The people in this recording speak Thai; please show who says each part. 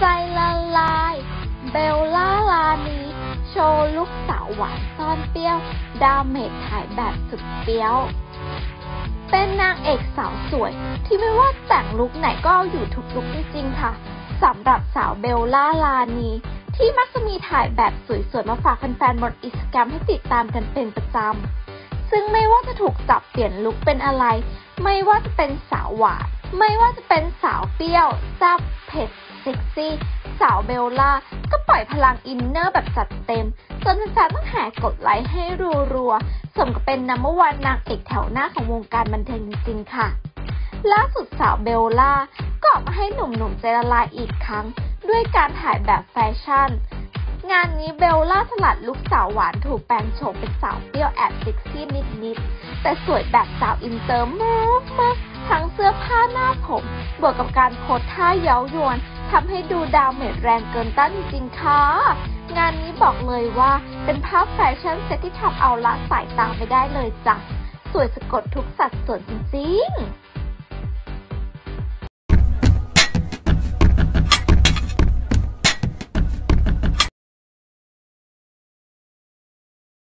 Speaker 1: ใจละลาย เบลล่าราณีโชว์ look สาวหวานซ่อนเปรี้ยว damage ถ่ายแบบสุด fierce เป็นนางเอกสาวสวย ที่ไม่ว่าแต่ง look ไหนก็อยู่ทุก look จริงๆค่ะสำหรับสาวเบลล่าราณีที่มักจะมีถ่ายแบบสวยๆมาฝากแฟนๆบนอินสตาแกรมให้ติดตามกันเป็นประจำซึ่งไม่ว่าจะถูกจับเปลี่ยน look เป็นอะไร ไม่ว่าจะเป็นสาวหวาน ไม่ว่าจะเป็นสาวเปรี้ยวแซ่บเผ็ดเซ็กซี่ สาวเบลล่า ก็ปล่อยพลัง inner แบบจัดเต็ม จนแฟนๆต้องแห่กดไลค์ให้รัวๆ สมกับเป็น number one นางเอกแถวหน้าของวงการบันเทิงจริงๆค่ะ ล่าสุดสาวเบลล่า ก็ออกมาให้หนุ่มๆใจละลายอีกครั้ง ด้วยการถ่ายแบบแฟชั่น งานนี้เบลล่าสลัด look สาวหวานถูกแปลงโฉมเป็นสาวเปรี้ยวแอบเซ็กซี่นิดๆ แต่สวยแบบสาวอินเตอร์มากมากๆ ทั้งเสื้อผ้าหน้าผม บวกกับการ pose ท่าเย้ายวนทำให้ดู damage แรงเกินต้านจริงๆค่ะ งานนี้บอกเลยว่าเป็นภาพ fashion set ที่ทำเอาละสายตาไม่ได้เลยจ้ะ สวยสะกดทุกสัดส่วนจริงๆ